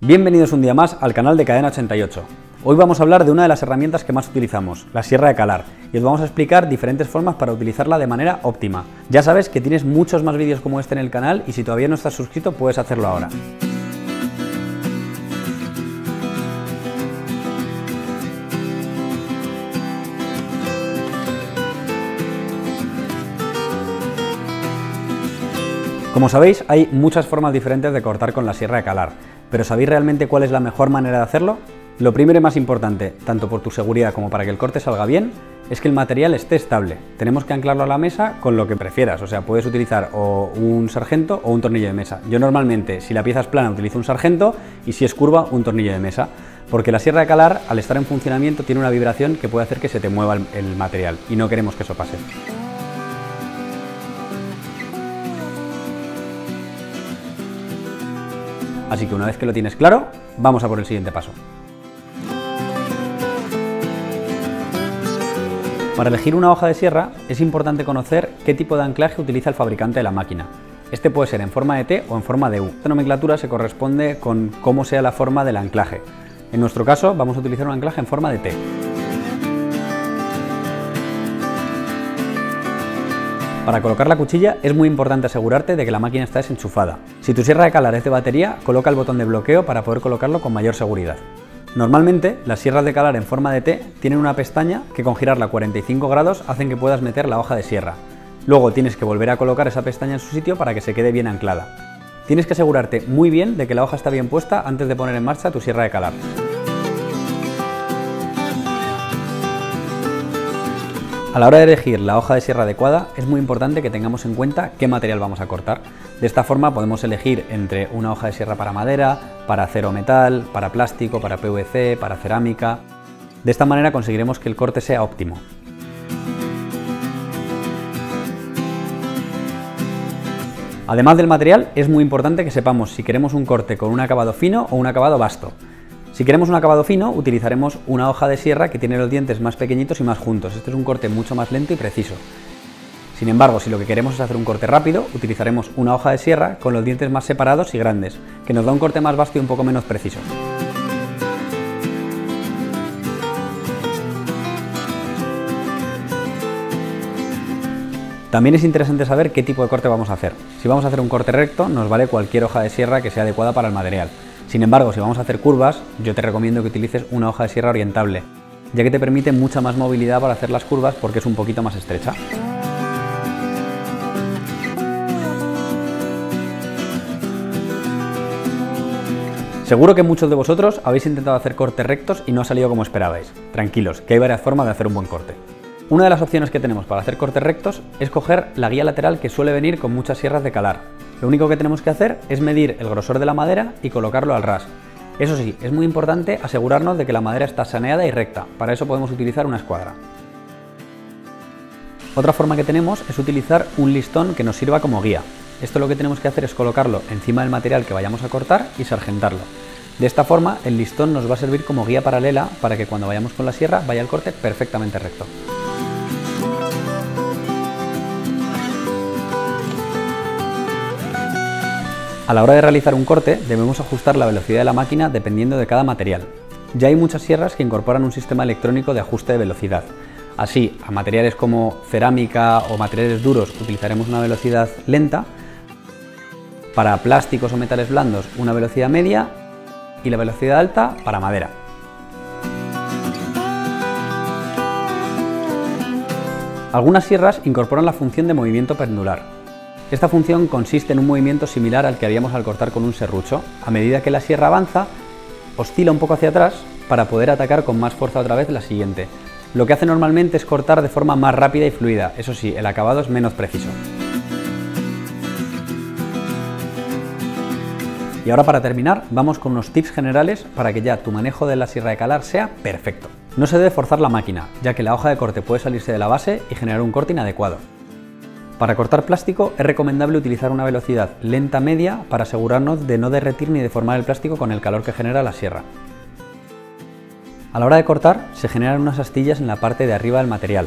Bienvenidos un día más al canal de Cadena 88. Hoy vamos a hablar de una de las herramientas que más utilizamos, la sierra de calar, y os vamos a explicar diferentes formas para utilizarla de manera óptima. Ya sabes que tienes muchos más vídeos como este en el canal y si todavía no estás suscrito puedes hacerlo ahora. Como sabéis, hay muchas formas diferentes de cortar con la sierra de calar, pero ¿sabéis realmente cuál es la mejor manera de hacerlo? Lo primero y más importante, tanto por tu seguridad como para que el corte salga bien, es que el material esté estable. Tenemos que anclarlo a la mesa con lo que prefieras, o sea, puedes utilizar o un sargento o un tornillo de mesa. Yo normalmente, si la pieza es plana, utilizo un sargento y si es curva, un tornillo de mesa, porque la sierra de calar, al estar en funcionamiento, tiene una vibración que puede hacer que se te mueva el, material y no queremos que eso pase. Así que una vez que lo tienes claro, vamos a por el siguiente paso. Para elegir una hoja de sierra es importante conocer qué tipo de anclaje utiliza el fabricante de la máquina. Este puede ser en forma de T o en forma de U. Esta nomenclatura se corresponde con cómo sea la forma del anclaje. En nuestro caso vamos a utilizar un anclaje en forma de T. Para colocar la cuchilla es muy importante asegurarte de que la máquina está desenchufada. Si tu sierra de calar es de batería, coloca el botón de bloqueo para poder colocarlo con mayor seguridad. Normalmente, las sierras de calar en forma de T tienen una pestaña que con girarla a 45 grados hacen que puedas meter la hoja de sierra. Luego tienes que volver a colocar esa pestaña en su sitio para que se quede bien anclada. Tienes que asegurarte muy bien de que la hoja está bien puesta antes de poner en marcha tu sierra de calar. A la hora de elegir la hoja de sierra adecuada es muy importante que tengamos en cuenta qué material vamos a cortar. De esta forma podemos elegir entre una hoja de sierra para madera, para acero metal, para plástico, para PVC, para cerámica. De esta manera conseguiremos que el corte sea óptimo. Además del material, es muy importante que sepamos si queremos un corte con un acabado fino o un acabado vasto. Si queremos un acabado fino, utilizaremos una hoja de sierra que tiene los dientes más pequeñitos y más juntos. Este es un corte mucho más lento y preciso. Sin embargo, si lo que queremos es hacer un corte rápido, utilizaremos una hoja de sierra con los dientes más separados y grandes, que nos da un corte más vasto y un poco menos preciso. También es interesante saber qué tipo de corte vamos a hacer. Si vamos a hacer un corte recto, nos vale cualquier hoja de sierra que sea adecuada para el material. Sin embargo, si vamos a hacer curvas, yo te recomiendo que utilices una hoja de sierra orientable, ya que te permite mucha más movilidad para hacer las curvas porque es un poquito más estrecha. Seguro que muchos de vosotros habéis intentado hacer cortes rectos y no ha salido como esperabais. Tranquilos, que hay varias formas de hacer un buen corte. Una de las opciones que tenemos para hacer cortes rectos es coger la guía lateral que suele venir con muchas sierras de calar, lo único que tenemos que hacer es medir el grosor de la madera y colocarlo al ras. Eso sí, es muy importante asegurarnos de que la madera está saneada y recta, para eso podemos utilizar una escuadra. Otra forma que tenemos es utilizar un listón que nos sirva como guía. Esto lo que tenemos que hacer es colocarlo encima del material que vayamos a cortar y sargentarlo. De esta forma el listón nos va a servir como guía paralela para que cuando vayamos con la sierra vaya el corte perfectamente recto. A la hora de realizar un corte debemos ajustar la velocidad de la máquina dependiendo de cada material. Ya hay muchas sierras que incorporan un sistema electrónico de ajuste de velocidad. Así, a materiales como cerámica o materiales duros utilizaremos una velocidad lenta, para plásticos o metales blandos una velocidad media y la velocidad alta para madera. Algunas sierras incorporan la función de movimiento pendular, esta función consiste en un movimiento similar al que haríamos al cortar con un serrucho. A medida que la sierra avanza, oscila un poco hacia atrás para poder atacar con más fuerza otra vez la siguiente. Lo que hace normalmente es cortar de forma más rápida y fluida, eso sí, el acabado es menos preciso. Y ahora para terminar, vamos con unos tips generales para que ya tu manejo de la sierra de calar sea perfecto. No se debe forzar la máquina, ya que la hoja de corte puede salirse de la base y generar un corte inadecuado. Para cortar plástico es recomendable utilizar una velocidad lenta media para asegurarnos de no derretir ni deformar el plástico con el calor que genera la sierra. A la hora de cortar se generan unas astillas en la parte de arriba del material,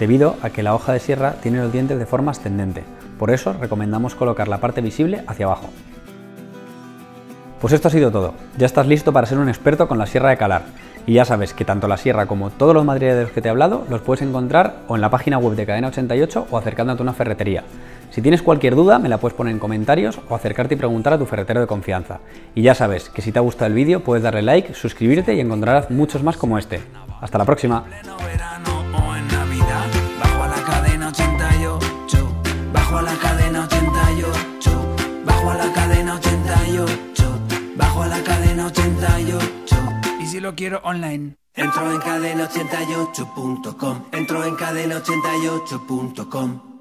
debido a que la hoja de sierra tiene los dientes de forma ascendente, por eso recomendamos colocar la parte visible hacia abajo. Pues esto ha sido todo. Ya estás listo para ser un experto con la sierra de calar. Y ya sabes que tanto la sierra como todos los materiales de los que te he hablado los puedes encontrar o en la página web de Cadena 88 o acercándote a una ferretería. Si tienes cualquier duda, me la puedes poner en comentarios o acercarte y preguntar a tu ferretero de confianza. Y ya sabes que si te ha gustado el vídeo, puedes darle like, suscribirte y encontrarás muchos más como este. Hasta la próxima. Cadena 88. Y si lo quiero online. Entro en cadena88.com, entro en cadena88.com.